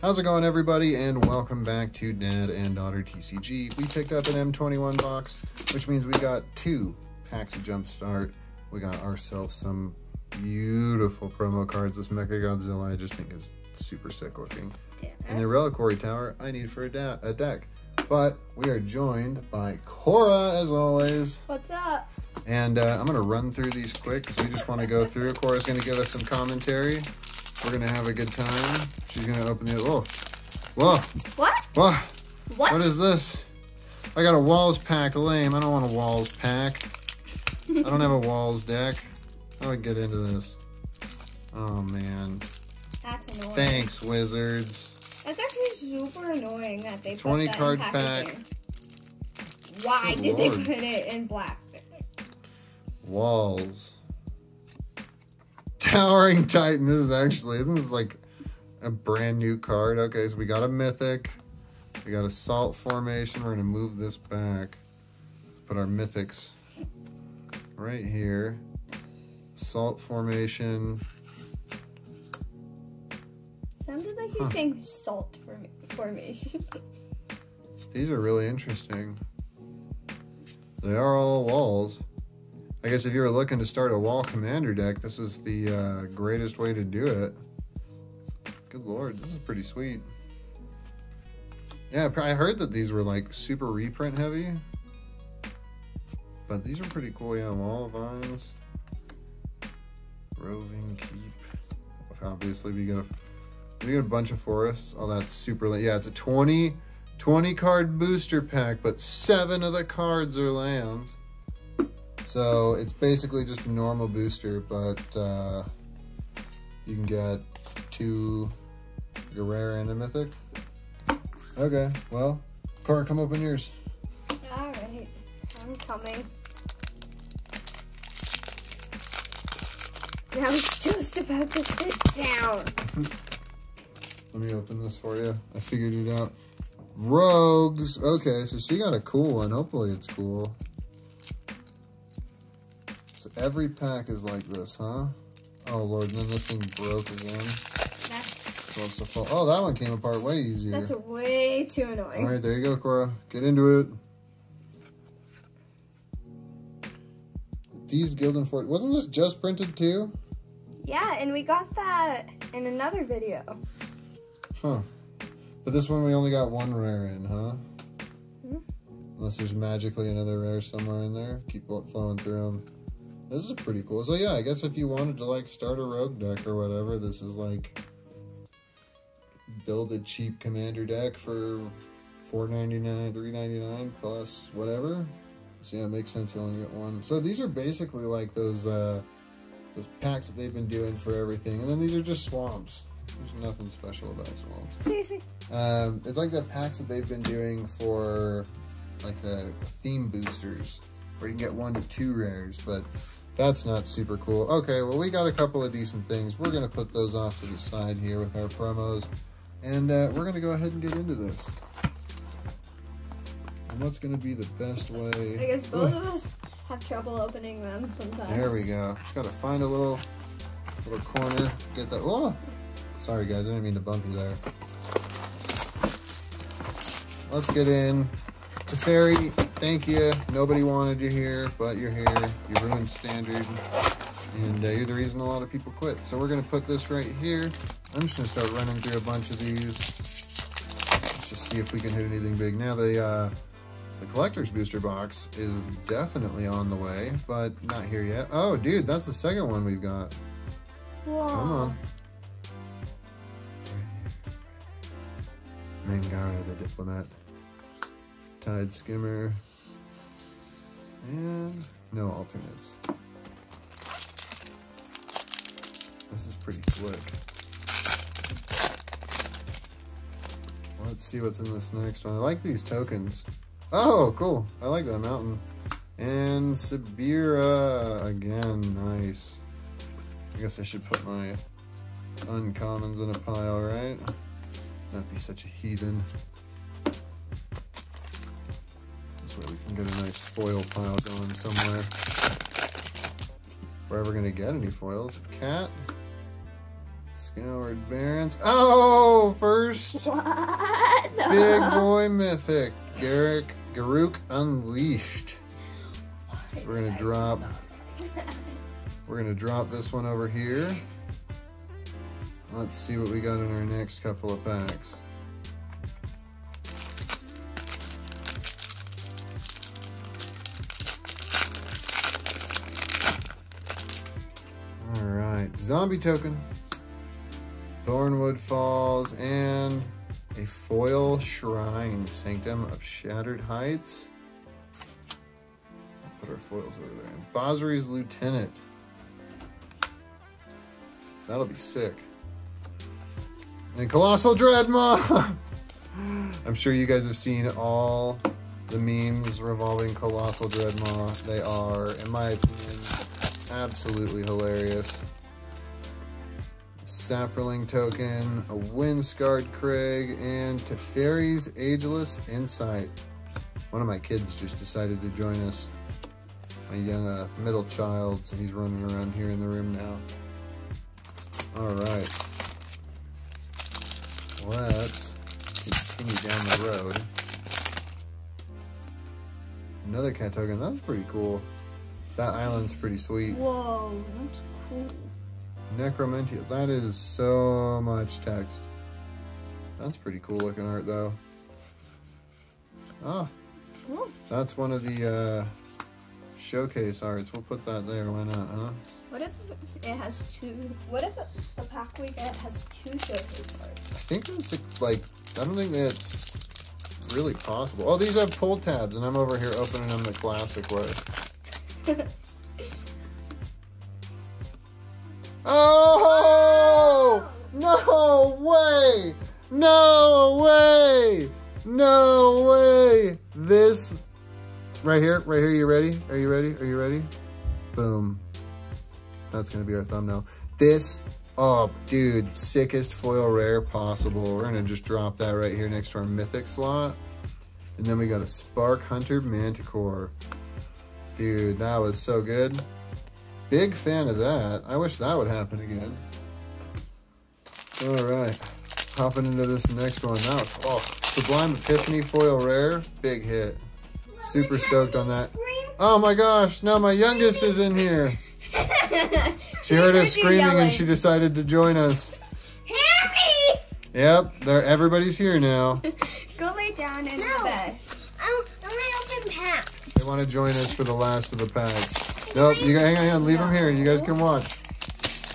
How's it going, everybody? And welcome back to Dad and Daughter TCG. We picked up an M21 box, which means we got two packs of Jumpstart. We got ourselves some beautiful promo cards. This Mecha Godzilla I just think is super sick looking. Yeah. And the Reliquary Tower I need for a, a deck. But we are joined by Cora, as always. What's up? And uh, I'm going to run through these quick because we just want to go through. Cora's going to give us some commentary. We're going to have a good time. She's going to open the... Oh, whoa, What? whoa. What? What is this? I got a Walls pack. Lame. I don't want a Walls pack. I don't have a Walls deck. How do I get into this? Oh, man. That's annoying. Thanks, Wizards. That's actually super annoying that they put 20 that in card pack. Why Good did lord. they put it in plastic? Walls. Towering Titan. This is actually, this isn't this like a brand new card? Okay, so we got a Mythic. We got a Salt Formation. We're going to move this back. Put our Mythics right here. Salt Formation. Sounded like you're Huh. saying salt form- formation. These are really interesting. They are all walls. I guess if you were looking to start a wall commander deck, this is the uh, greatest way to do it. Good lord, this is pretty sweet. Yeah, I heard that these were like super reprint heavy. But these are pretty cool, yeah. Wall Vines. Roving Keep. Obviously, we get a we get a bunch of forests. Oh, that's super late. Yeah, it's a 20, 20 card booster pack, but seven of the cards are lands. So it's basically just a normal booster, but uh, you can get two, a rare and a mythic. Okay, well, Cora, come open yours. Alright, I'm coming. I was just about to sit down. Let me open this for you. I figured it out. Rogues. Okay, so she got a cool one. Hopefully it's cool. Every pack is like this, huh? Oh lord, and then this thing broke again. That's So it's fall. Oh, that one came apart way easier. that's way too annoying. All right, there you go, Cora. Get into it. These Gildan Fort. Wasn't this just printed too? Yeah, and we got that in another video. Huh. But this one we only got one rare in, huh? Mhm. Unless there's magically another rare somewhere in there. Keep flowing through them. This is pretty cool. So yeah, I guess if you wanted to like start a rogue deck or whatever, this is like build a cheap commander deck for $4.99, $3.99 plus whatever. So yeah, it makes sense you only get one. So these are basically like those uh those packs that they've been doing for everything. And then these are just swamps. There's nothing special about swamps. Seriously? Um, it's like the packs that they've been doing for like the theme boosters, where you can get one to two rares, but that's not super cool. Okay, well we got a couple of decent things. We're gonna put those off to the side here with our promos, and uh, we're gonna go ahead and get into this. And what's gonna be the best way... I guess both of us have trouble opening them sometimes. There we go. Just gotta find a little little corner. Get that. Oh, sorry guys, I didn't mean to bump you there. Let's get in. Teferi, thank you. Nobody wanted you here, but you're here. You ruined standard, and uh, you're the reason a lot of people quit. So we're gonna put this right here. I'm just gonna start running through a bunch of these. Let's just see if we can hit anything big. Now the uh, the collector's booster box is definitely on the way, but not here yet. Oh, dude, that's the second one we've got. Whoa. Come on. Mangara the Diplomat. Tide Skimmer. And no alternates. This is pretty slick. Let's see what's in this next one. I like these tokens. Oh, cool. I like that mountain. And Sabira again. Nice. I guess I should put my uncommons in a pile, right? Not be such a heathen. Get a nice foil pile going somewhere. We're ever gonna get any foils. Cat, Scoured Barrens. Oh, first What? big boy mythic. Garrick Garruk Unleashed. So we're gonna drop we're gonna drop this one over here. Let's see what we got in our next couple of packs. Zombie token, Thornwood Falls, and a foil shrine, Sanctum of Shattered Heights. Put our foils over there. And Basri's Lieutenant. That'll be sick. And Colossal Dreadmaw! I'm sure you guys have seen all the memes revolving Colossal Dreadmaw. They are, in my opinion, absolutely hilarious. Saproling token, a Windscarred Crag, and Teferi's Ageless Insight. One of my kids just decided to join us. My young uh, middle child, so he's running around here in the room now. All right. Let's continue down the road. Another cat token. That's pretty cool. That island's pretty sweet. Whoa, that's cool. Necromentia. That is so much text. That's pretty cool looking art though. Ah, that's one of the uh, showcase arts. We'll put that there. Why not, huh? What if it has two? What if the pack we get has two showcase cards? I think that's like, I don't think that's really possible. Oh, these have pull tabs and I'm over here opening them the classic way. Oh! No way! No way! No way! This right here, right here, you ready? Are you ready? Are you ready? Boom. That's gonna be our thumbnail. This, oh dude, sickest foil rare possible. We're gonna just drop that right here next to our mythic slot. And then we got a Spark Hunter Manticore. Dude, that was so good. Big fan of that. I wish that would happen again. All right, hopping into this next one. now. oh, Sublime Epiphany Foil Rare, big hit. Super stoked on that. Oh my gosh, now my youngest is in here. She heard us screaming and she decided to join us. Hammy! Yep, there. everybody's here now. Go lay down in No. bed. I'm. only open pack. They want to join us for the last of the packs. Nope, you hang on, leave them here. You guys can watch.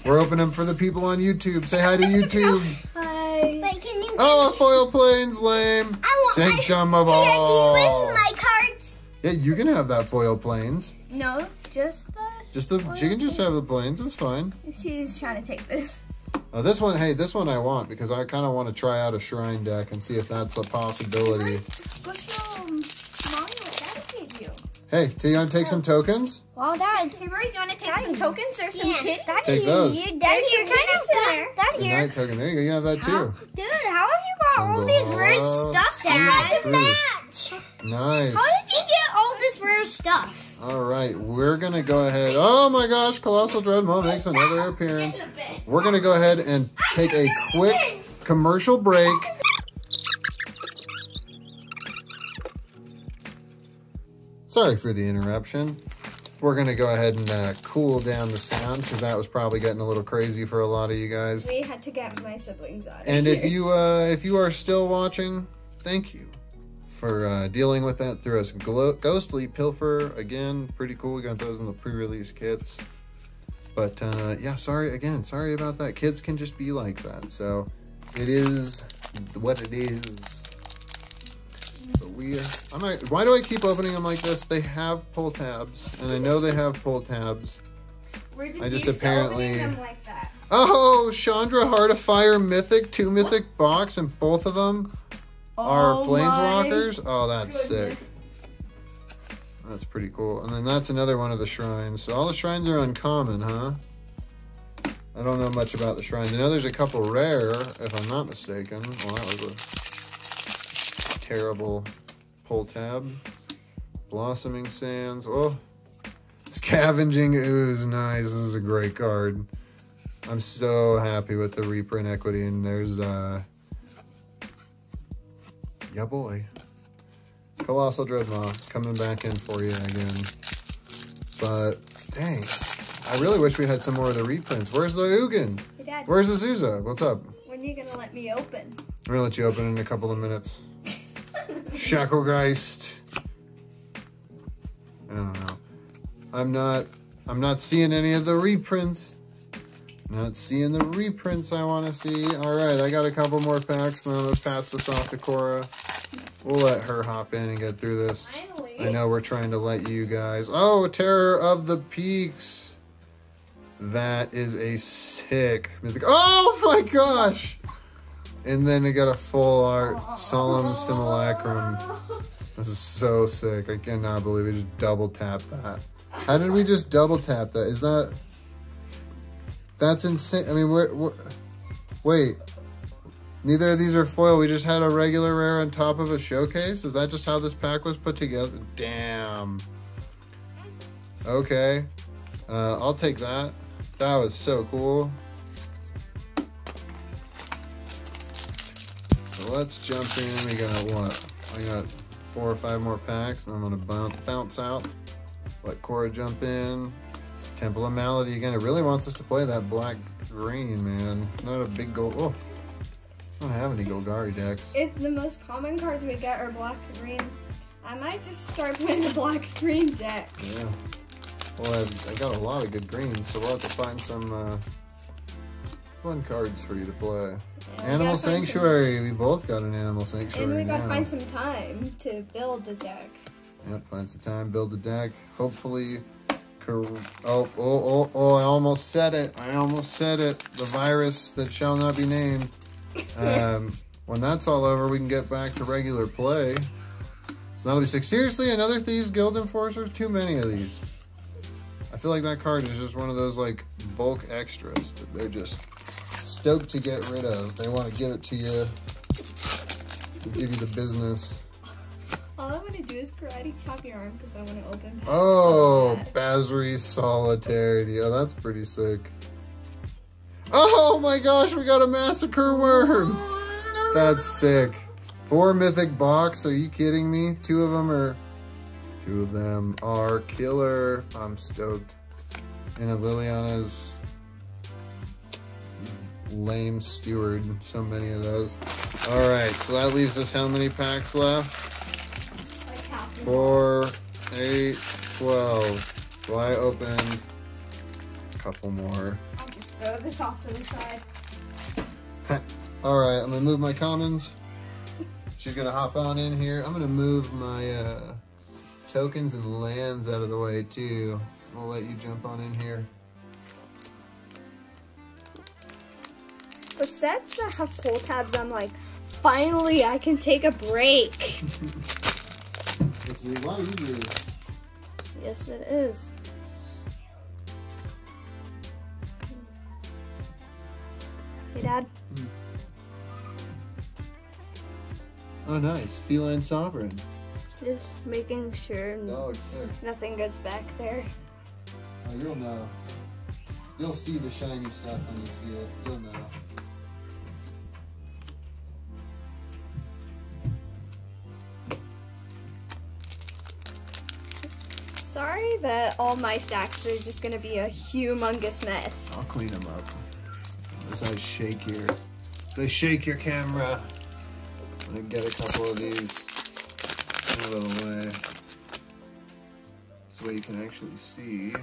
We're opening for the people on YouTube. Say hi to YouTube. Hi. But can you? Oh, foil planes, lame. I want Sanctum of my, Here, all. can you bring my cards? Yeah, you can have that foil planes. No, just the. Just the, she can just have the planes. It's fine. She's trying to take this. Oh, this one, hey, this one I want because I kind of want to try out a shrine deck and see if that's a possibility. Go show mommy what Daddy gave you. Hey, do you want to take some tokens? Well, Dad. Hey, Rory, you want to take some tokens or some Yeah. kittens? Daddy, Take those. You, Daddy, There's you're your kind kittens of there. Dad The here. night token. There you go. You have that too. Dude, how have you got all Jungle this rare Hollow, stuff, Sea Dad? Truth. match. Nice. How did you get all this rare stuff? All right, we're going to go ahead. Oh my gosh, Colossal Dreadmaw makes another appearance. We're going to go ahead and take a quick commercial break. Sorry for the interruption. We're going to go ahead and uh, cool down the sound because that was probably getting a little crazy for a lot of you guys. We had to get my siblings out. of And if here. you uh, if you are still watching, thank you for uh, dealing with that through us. Ghostly Pilfer again, pretty cool. We got those in the pre-release kits. But uh, yeah, sorry again, sorry about that. Kids can just be like that, so it is what it is. But we, I'm not, why do I keep opening them like this? They have pull tabs, and I know they have pull tabs. We're just, I just apparently- like that. Oh, Chandra Heart of Fire Mythic, two Mythic box, and both of them are Oh planeswalkers. Oh, that's goodness. sick. That's pretty cool. And then that's another one of the shrines. So all the shrines are uncommon, huh? I don't know much about the shrines. I know there's a couple rare, if I'm not mistaken. Well, that was a terrible pull tab. Blossoming Sands. Oh, Scavenging Ooze. Nice. This is a great card. I'm so happy with the reprint equity, and there's uh, yeah, boy, Colossal Dreadnought coming back in for you again. But dang, I really wish we had some more of the reprints. Where's the Ugin? Hey, Where's Azusa? What's up? when are you gonna let me open? I'm gonna let you open in a couple of minutes. Shacklegeist. I don't know. I'm not. I'm not seeing any of the reprints. Not seeing the reprints I want to see. All right, I got a couple more packs, and I'm gonna pass this off to Cora. We'll let her hop in and get through this. Finally. I know we're trying to let you guys. Oh, Terror of the Peaks. That is a sick mythic. Oh my gosh! And then we got a full art Solemn Simulacrum. This is so sick. I cannot believe we just double tapped that. How did we just double tap that? Is that. That's insane. I mean, we're, wait. Neither of these are foil. We just had a regular rare on top of a showcase. Is that just how this pack was put together? Damn. Okay. Uh, I'll take that. That was so cool. So let's jump in. We got what? I got four or five more packs, and I'm gonna bounce, bounce out. Let Cora jump in. Temple of Malady again. It really wants us to play that black green, man. Not a big gold. Oh, I don't have any Golgari decks. If the most common cards we get are black green, I might just start playing the black green deck. Yeah. Well, I've, I got a lot of good greens, so we'll have to find some uh, fun cards for you to play. We Animal Sanctuary. We both got an Animal Some, Sanctuary and we gotta now. find some time to build the deck. Yep, find some time, build the deck. Hopefully, oh, oh, oh, oh, I almost said it. I almost said it. The virus that shall not be named. Um, when that's all over, we can get back to regular play. So that'll be six. Seriously, another Thieves Guild Enforcer? Too many of these. I feel like that card is just one of those like bulk extras that they're just stoked to get rid of. They want to give it to you, give you the business. All I want to do is karate chop your arm because I want to open Oh, so. Basri Solidarity. Oh, that's pretty sick. Oh my gosh, we got a Massacre Wurm. That's sick. Four Mythic Box, are you kidding me? Two of them are... Two of them are killer. I'm stoked. And a Liliana's lame steward. So many of those. All right, so that leaves us how many packs left? Like Four, eight, twelve. So I open a couple more. I'll just throw this off to the side. All right, I'm gonna move my commons. She's gonna hop on in here. I'm gonna move my uh, tokens and lands out of the way too. I'll let you jump on in here. The sets that have pull tabs, I'm like, finally I can take a break. It's a lot easier. yes, it is. Hey, Dad. Mm. Oh, nice. Feline Sovereign. Just making sure nothing gets back there. Oh, you'll know. You'll see the shiny stuff when you see it. You'll know. That all my stacks are just gonna be a humongous mess. I'll clean them up. As I shake your, as I shake your camera, I'm gonna get a couple of these out of the way, so you can actually see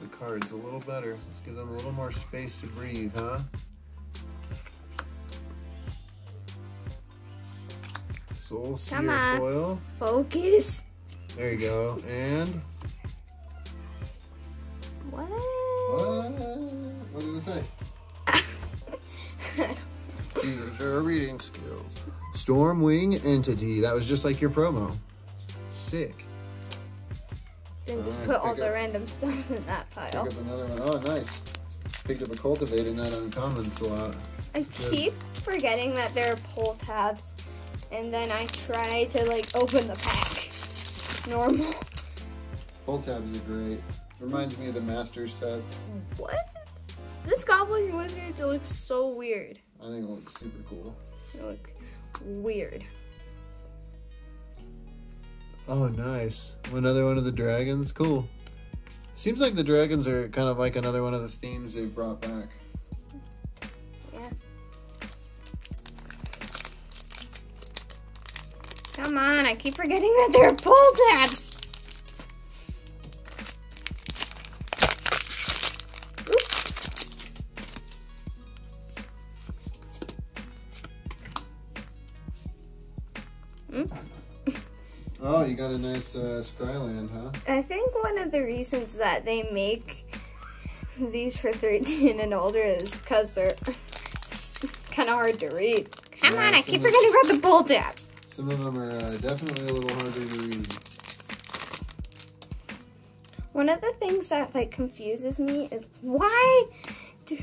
the cards a little better. Let's give them a little more space to breathe, huh? Soul Come on. foil. Focus. There you go. And What? what? What does it say? These are reading skills. Stormwing Entity. That was just like your promo. Sick. then just Alright, put all the up- random stuff in that pile. Pick up another one. Oh, nice. Picked up a cultivate in that uncommon slot. I keep forgetting that there are pull tabs, and then I try to like open the pack. Normal. Pull tabs are great. Reminds me of the master sets. What? This Goblin Wizard looks so weird. I think it looks super cool. It look weird. Oh, nice. Another one of the dragons. Cool. Seems like the dragons are kind of like another one of the themes they've brought back. Come on, I keep forgetting that they're pull tabs. Oh, you got a nice uh, Skyland, huh? I think one of the reasons that they make these for 13 and older is because they're kind of hard to read. Come Yeah, on, I keep forgetting about the pull tab. Some of them are uh, definitely a little harder to read. One of the things that like confuses me is why, do,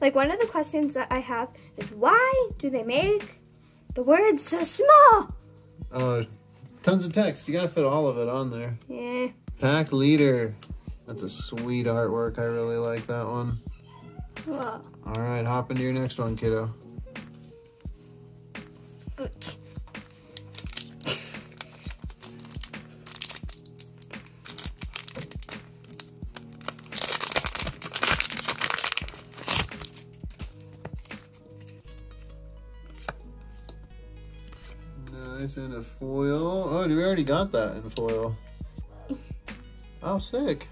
like one of the questions that I have is why do they make the words so small? Oh, tons of text. You gotta fit all of it on there. Yeah, Pack leader. That's a sweet artwork. I really like that one. well, All right, hop into your next one, kiddo. good. Nice and a foil. Oh, we already got that in foil. Oh, sick.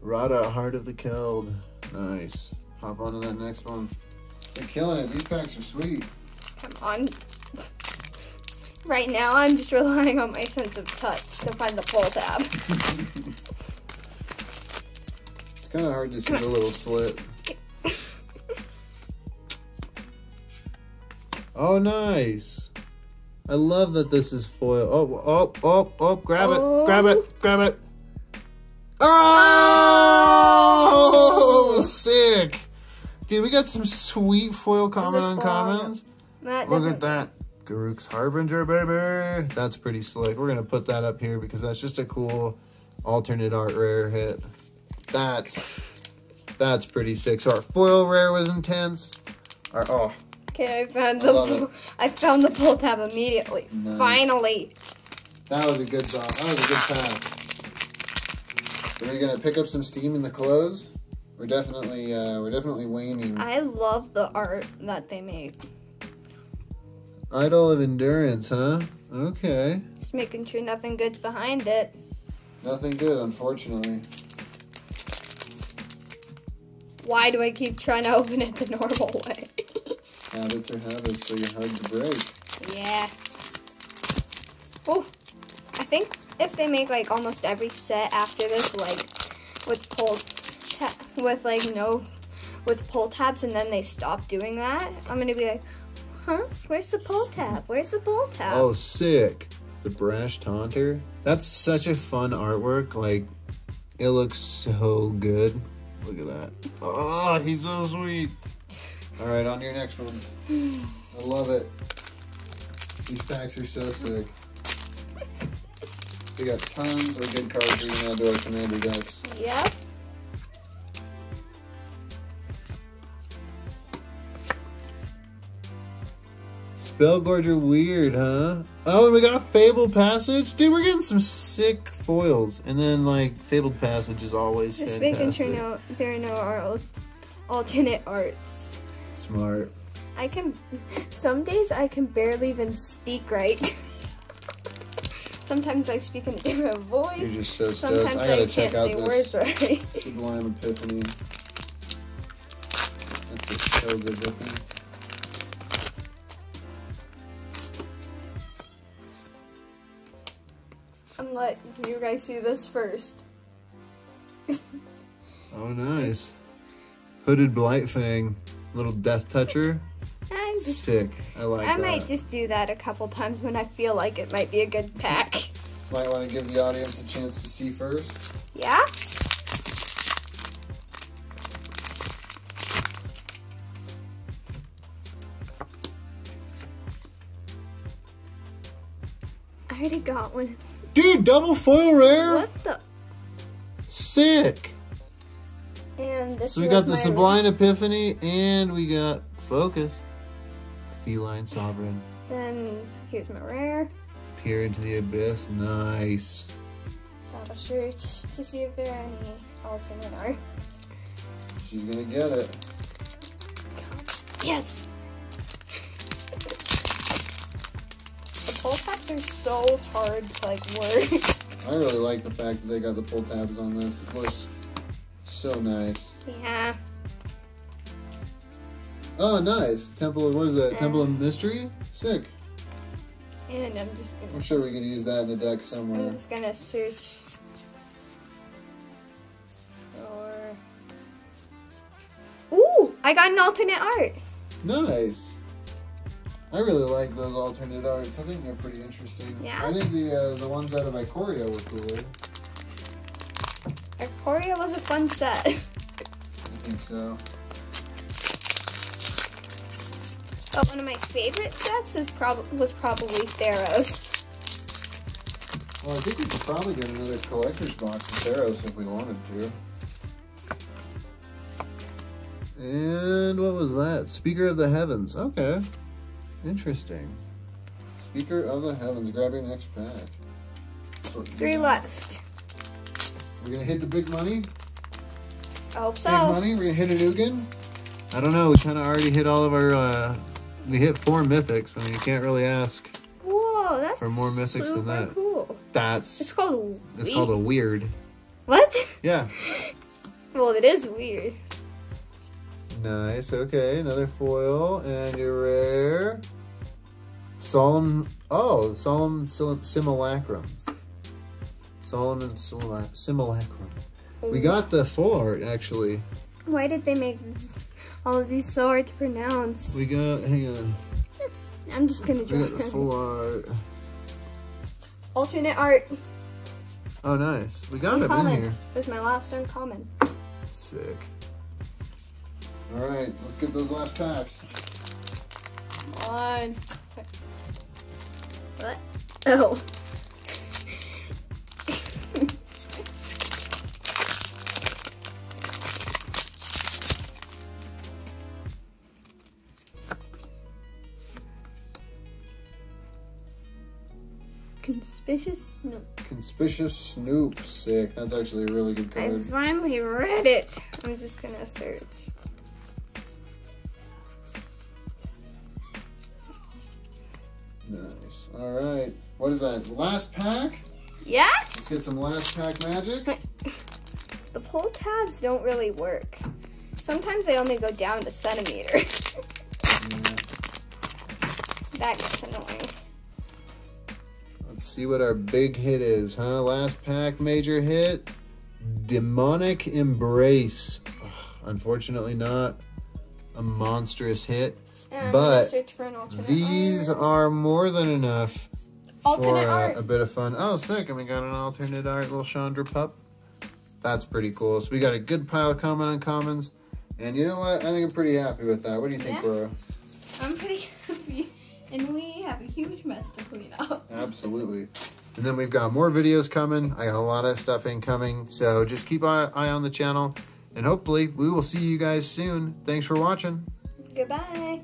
Radha, Heart of the Keld. Nice. Hop onto that next one. They're killing it. These packs are sweet. Come on. Right now, I'm just relying on my sense of touch to find the pull tab. It's kind of hard to see the little slit. Oh, nice. I love that this is foil. Oh, oh, oh, oh, grab it, grab it, grab it. Oh, sick. Dude, we got some sweet foil common uncommons. That Look at that. Garruk's Harbinger, baby. That's pretty slick. We're going to put that up here because that's just a cool alternate art rare hit. That's that's pretty sick. So our foil rare was intense. Our, oh, Okay, I found I the pull- I found the pull tab immediately. Nice. Finally. that was a good song. That was a good pack. Are we going to pick up some steam in the clothes? We're definitely uh, we're definitely waning. I love the art that they make. Idol of Endurance, huh? Okay. Just making sure nothing good's behind it. Nothing good, unfortunately. Why do I keep trying to open it the normal way? Habits are habits, so you're hard to break. yeah. Oh, I think if they make like almost every set after this, like with pull, with like no, with pull tabs, and then they stop doing that, I'm gonna be like, huh? Where's the pull tab? Where's the pull tab? Oh, sick. The Brash Taunter. That's such a fun artwork. Like, it looks so good. Look at that. Oh, he's so sweet. All right, on to your next one. I love it. These packs are so sick. We got tons of good cards for you now to our commander decks. Yep. Spellgorger weird, huh? Oh, and we got a Fabled Passage? Dude, we're getting some sick foils. And then, like, Fabled Passage is always Just fantastic. making sure no, there are no alternate arts. Smart. I can, some days I can barely even speak right. Sometimes I speak in a different You're voice. just so stoked. Sometimes I I, gotta can't check out this words right. Sublime Epiphany. That's just so good looking. I'm let you guys see this first. Oh, nice. Hooded Blight Blightfang. Little Death Toucher. I'm just, Sick. I like I that. might just do that a couple times when I feel like it might be a good pack. Might want to give the audience a chance to see first. Yeah? I already got one. Dude, double foil rare? What the? Sick. And this So we got the Sublime Epiphany and we got Focus. Feline Sovereign. Then here's my rare. Peer into the abyss. Nice. That'll search to see if there are any alternate art. She's gonna get it. Yes. the pull tabs are so hard to like work. I really like the fact that they got the pull tabs on this. It looks so nice. yeah. Oh, nice. Temple of, what is that? Temple of Mystery? Sick. And I'm just gonna... I'm sure we can use that in the deck somewhere. I'm just gonna search for Ooh! I got an alternate art. Nice. I really like those alternate arts. I think they're pretty interesting. Yeah? I think the uh, the ones out of Ikoria were cooler. Ikoria was a fun set. I think so. But one of my favorite sets is prob- was probably Theros. Well, I think we could probably get another collector's box of Theros if we wanted to. And what was that? Speaker of the Heavens. Okay. Interesting. Speaker of the Heavens. Grab your next pack. Three left. We're gonna hit the big money. I hope so. Big money. We're gonna hit a Nugan. I don't know. We kind of already hit all of our. uh We hit four mythics. I mean, you can't really ask. Whoa, that's For more mythics than that. cool. That's. It's called. It's weird. called a weird. What? Yeah. Well, it is weird. Nice. Okay, another foil, and your rare. Solemn. Oh, solemn simulacrum. Solemn and simulacrum. We mm. got the full art actually. Why did they make this, all of these so hard to pronounce? We got. Hang on. I'm just gonna draw. We got the full art. alternate art. Oh, nice. We got it in Uncommon. here. Was my last uncommon. Sick. All right, let's get those last packs. Come on. What? Oh. Conspicuous Snoop. Conspicuous Snoop. Sick. That's actually a really good card. I finally read it. I'm just gonna search. Nice. All right. What is that? Last pack? Yes! Let's get some last pack magic. The pull tabs don't really work. Sometimes they only go down to centimeter. Yeah. that gets annoying. See what our big hit is, huh? Last pack major hit. Demonic Embrace. Ugh, unfortunately not a monstrous hit. And But These art. are more than enough Alternate for uh, art. a bit of fun. Oh, sick. And we got an alternate art, little Chandra pup. That's pretty cool. So we got a good pile of common uncommons. And you know what? I think I'm pretty happy with that. What do you think, Yeah. Laura? I'm pretty happy. And we Absolutely. And then we've got more videos coming. I got a lot of stuff incoming. So just keep eye, eye on the channel. And hopefully we will see you guys soon. Thanks for watching. Goodbye.